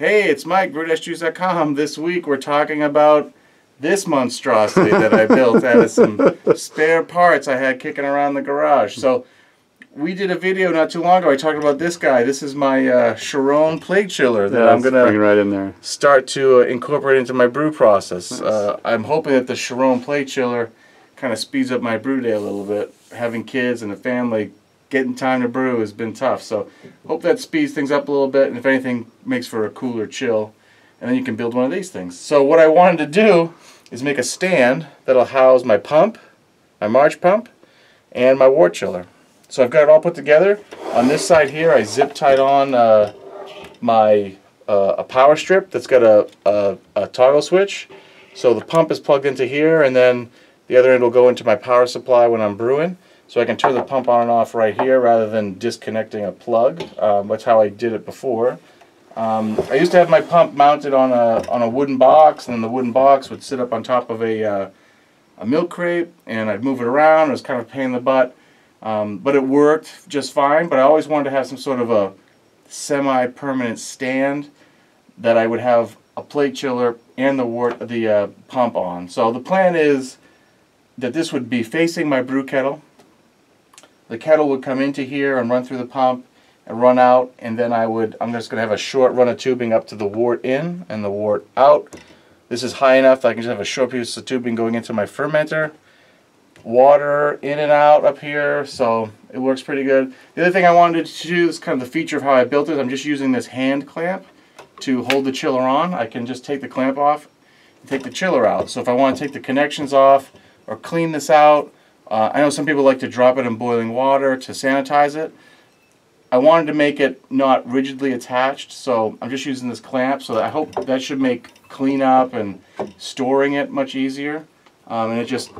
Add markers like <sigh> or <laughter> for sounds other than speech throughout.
Hey, it's Mike, brew-dudes.com. This week we're talking about this monstrosity that I built out of some spare parts I had kicking around the garage. So we did a video not too long ago. I talked about this guy. This is my uh, Shiron plate chiller that Yeah, I'm it's going bring it to right in there. start to uh, incorporate into my brew process. Nice. Uh, I'm hoping that the Shiron plate chiller kind of speeds up my brew day a little bit. Having kids and a family, getting time to brew has been tough. So hope that speeds things up a little bit, and if anything, makes for a cooler chill. And then you can build one of these things. So what I wanted to do is make a stand that'll house my pump, my March pump, and my wort chiller. So I've got it all put together. On this side here, I zip tied on uh, my uh, a power strip that's got a, a, a toggle switch. So the pump is plugged into here, and then the other end will go into my power supply when I'm brewing. So I can turn the pump on and off right here rather than disconnecting a plug. Um, that's how I did it before. Um, I used to have my pump mounted on a on a wooden box, and then the wooden box would sit up on top of a uh, a milk crate, and I'd move it around. It was kind of a pain in the butt, um, but it worked just fine. But I always wanted to have some sort of a semi-permanent stand that I would have a plate chiller and the the uh, pump on. So the plan is that this would be facing my brew kettle. The kettle would come into here and run through the pump and run out, and then I would I'm just going to have a short run of tubing up to the wort in and the wort out. This is high enough that I can just have a short piece of tubing going into my fermenter. Water in and out up here, so it works pretty good. The other thing I wanted to do is kind of the feature of how I built it. I'm just using this hand clamp to hold the chiller on. I can just take the clamp off and take the chiller out. So if I want to take the connections off or clean this out, uh, I know some people like to drop it in boiling water to sanitize it. I wanted to make it not rigidly attached, so I'm just using this clamp. So I hope that should make cleanup and storing it much easier. Um, and it just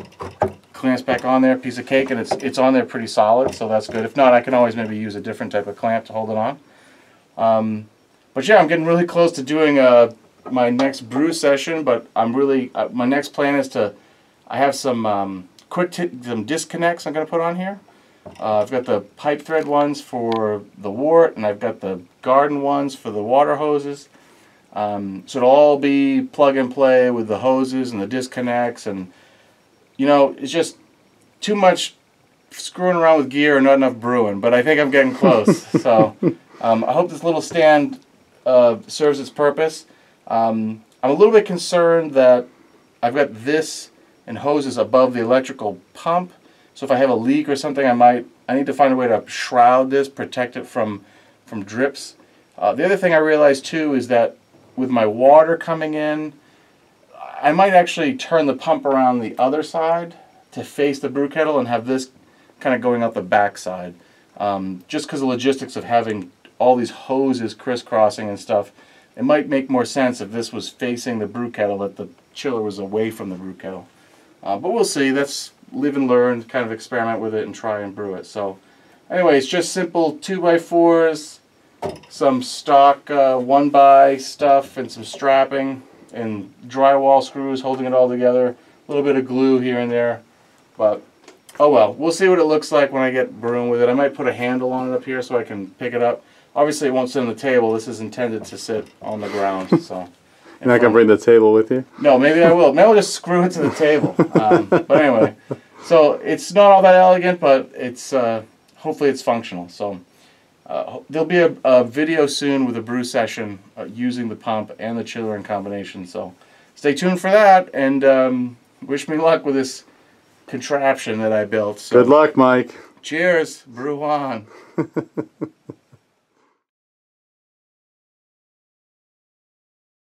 clamps back on there, piece of cake, and it's it's on there pretty solid, so that's good. If not, I can always maybe use a different type of clamp to hold it on. Um, but yeah, I'm getting really close to doing uh, my next brew session, but I'm really uh, my next plan is to I have some um, quick some disconnects I'm going to put on here. Uh, I've got the pipe thread ones for the wort, and I've got the garden ones for the water hoses. Um, so it'll all be plug and play with the hoses and the disconnects, and you know it's just too much screwing around with gear and not enough brewing. But I think I'm getting close. <laughs> so um, I hope this little stand uh, serves its purpose. Um, I'm a little bit concerned that I've got this and hoses above the electrical pump. So if I have a leak or something, I might I need to find a way to shroud this, protect it from from drips. Uh, the other thing I realized too is that with my water coming in, I might actually turn the pump around the other side to face the brew kettle and have this kind of going out the back side. Um, just because the logistics of having all these hoses crisscrossing and stuff, it might make more sense if this was facing the brew kettle, that the chiller was away from the brew kettle. Uh, but we'll see. That's live and learn, kind of experiment with it and try and brew it. So, anyway, it's just simple 2x4s, some stock uh, 1x stuff, and some strapping, and drywall screws holding it all together. A little bit of glue here and there. But, oh well, we'll see what it looks like when I get brewing with it. I might put a handle on it up here so I can pick it up. Obviously, it won't sit on the table. This is intended to sit on the ground. So. You're not gonna bring the table with you? No, maybe I will. Maybe I'll just screw it to the table. Um, but anyway, so it's not all that elegant, but it's uh, hopefully it's functional. So uh, there'll be a, a video soon with a brew session uh, using the pump and the chiller in combination. So stay tuned for that, and um, wish me luck with this contraption that I built. So Good luck, Mike. cheers, brew on. <laughs>